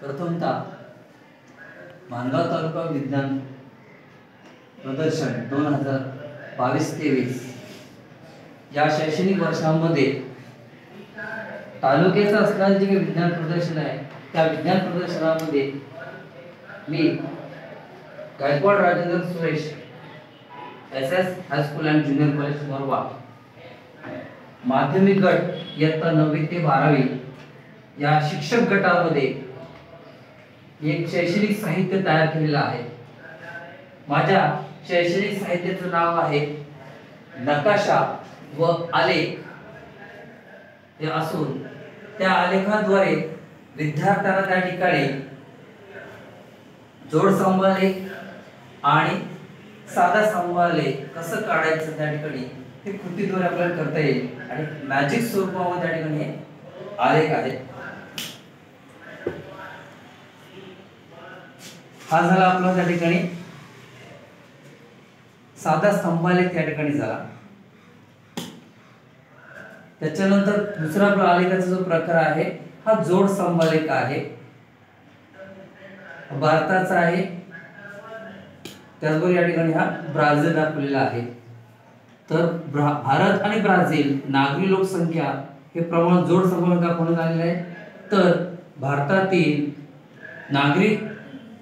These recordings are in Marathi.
प्रथमतः मानगाव तालुका विज्ञान प्रदर्शन दोन हजार बावीस तेवीस या शैक्षणिक वर्षामध्ये तालुक्याचं असणारं जे काही विज्ञान प्रदर्शन आहे त्या विज्ञान प्रदर्शनामध्ये मी Gaikwad Rajendra Suresh S S high school and junior college Morwa माध्यमिक गट इयत्ता नववी ते बारावी या शिक्षक गटामध्ये एक शैक्षणिक साहित्य तयार केलेलं आहे. माझ्या शैक्षणिक साहित्याचं नाव आहे नकाशा व आलेख. हे असून त्या आलेखाद्वारे विद्यार्थ्यांना त्या ठिकाणी जोड संभाले आणि साधा सांभाळले कसं काढायचं त्या ठिकाणी हे कृतीद्वारे आपल्याला करता येईल. आणि मॅजिक स्वरूपामध्ये त्या ठिकाणी आलेख आहे. हा झाला आपला त्या ठिकाणी. साधा स्तंभालेख त्या ठिकाणी झाला. त्याच्यानंतर दुसरा आपला आलेखाचा जो प्रकार आहे हा जोड स्तंभालेख आहे. भारताचा आहे. त्याचबरोबर या ठिकाणी हा ब्राझील दाखवलेला आहे. तर ब्रा- भारत आणि ब्राझील नागरी लोकसंख्या हे प्रमाण जोड स्तंभालेख दाखवण्यात आलेलं आहे. तर भारतातील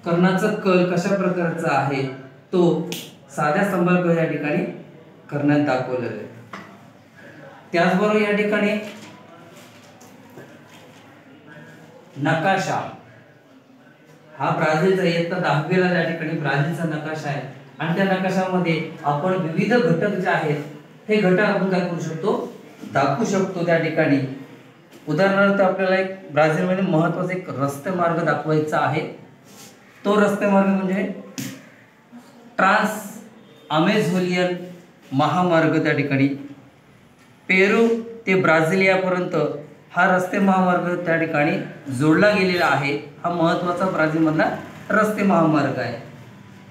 कर्णाचा कल कशा प्रकारचा आहे तो साध्या स्तंभालेख या ठिकाणी करण्यात दाखवलेला आहे. त्याचबरोबर या ठिकाणी नकाशा हा ब्राझीलचा इयत्ता दहावीला त्या ठिकाणी ब्राझीलचा नकाशा आहे आणि त्या नकाशामध्ये आपण विविध घटक जे आहेत हे घटक आपण काय करू शकतो? दाखवू शकतो त्या ठिकाणी. उदाहरणार्थ आपल्याला एक ब्राझीलमध्ये महत्त्वाचा एक रस्ते मार्ग दाखवायचा आहे. तो रस्तेमार्ग म्हणजे ट्रान्स अमेझोलियन महामार्ग त्या ठिकाणी. पेरू ते ब्राझिलियापर्यंत हा रस्ते महामार्ग त्या ठिकाणी जोडला गेलेला आहे. हा महत्त्वाचा ब्राझीलमधला रस्ते महामार्ग आहे.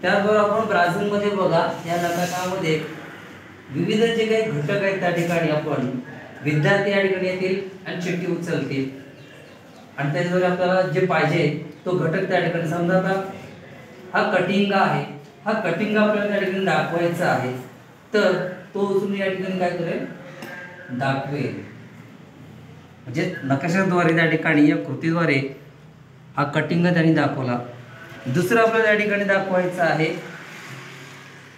त्याचबरोबर आपण ब्राझीलमध्ये बघा या नकाशामध्ये विविध जे काही घटक आहेत त्या ठिकाणी आपण विद्यार्थी या ठिकाणी येतील आणि चिठ्ठी उचलतील. आणि त्याच्याद्वारे आपल्याला जे पाहिजे तो घटक त्या ठिकाणी समजा आता हा कटिंग आहे हा कटिंग आपल्याला त्या ठिकाणी दाखवायचा आहे तर तो उचलून या ठिकाणी काय करेल? दाखवेल. म्हणजे नकाशाद्वारे त्या ठिकाणी या कृतीद्वारे हा कटिंग त्यांनी दाखवला. दुसरं आपल्याला त्या ठिकाणी दाखवायचं आहे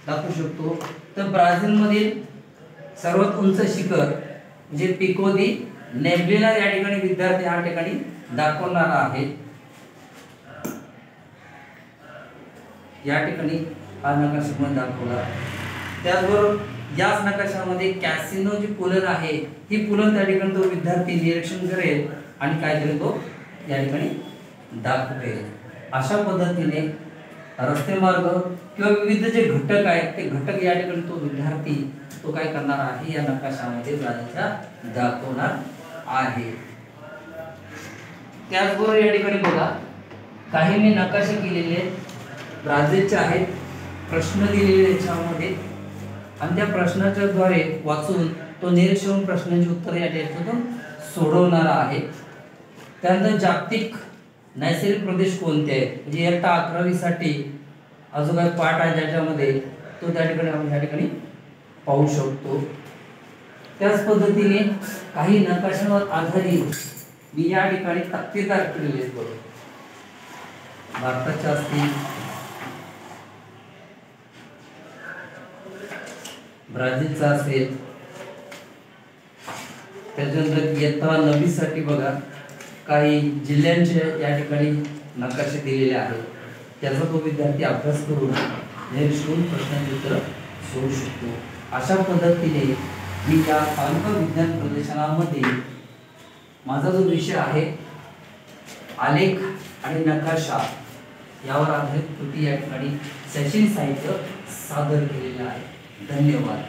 दाखवू शकतो. तर ब्राझीलमधील सर्वात उंच शिखर म्हणजे पिको नेमलेला या ठिकाणी विद्यार्थी या ठिकाणी दाखवणारा आहे. या ठिकाणी हा नकाशामध्ये दाखवला. त्याचबरोबर याच नकाशामध्ये कॅसिनो जी पुलन आहे ही पुलन त्या ठिकाणी तो विद्यार्थी निरीक्षण करेल आणि काय करेल तो या ठिकाणी दाखवेल. अशा पद्धतीने रस्ते मार्ग किंवा विविध जे घटक आहेत ते घटक या ठिकाणी तो विद्यार्थी तो काय करणार आहे या नकाशामध्ये दाखवणार आहे. त्याचबरोबर या ठिकाणी बघा. काही मी नकाशे केलेले ब्राझीलचे आहेत. प्रश्न दिलेले याच्यामध्ये. आणि त्या प्रश्नाच्या द्वारे वाचून तो निरीक्षण प्रश्नांची उत्तर या ठिकाणी सोडवणारा आहे. त्यानंतर जागतिक नैसर्गिक प्रदेश कोणते आहेत? म्हणजे इयत्ता अकरावीसाठी अजून काही पाठ आहे ज्याच्यामध्ये तो त्या ठिकाणी आपण त्या ठिकाणी पाहू शकतो. त्याच पद्धतीने काही नकाशावर आधारित मी या ठिकाणी तक्तेदार केलेले आहेत भारताच्या असतील ब्राझीलचा असेल. त्याच्यानंतर इयत्ता नववीसाठी बघा काही जिल्ह्यांचे या ठिकाणी नकाशे दिलेले आहेत. त्याचा तो विद्यार्थी अभ्यास करून निरीक्षण प्रश्नांची उत्तर सोडू शकतो. अशा पद्धतीने मी या तालुका विज्ञान प्रदर्शनामध्ये माझा जो विषय आहे आलेख आणि नकाशा यावर आधारित कृती या ठिकाणी शैक्षणिक साहित्य सादर केलेलं आहे. धन्यवाद.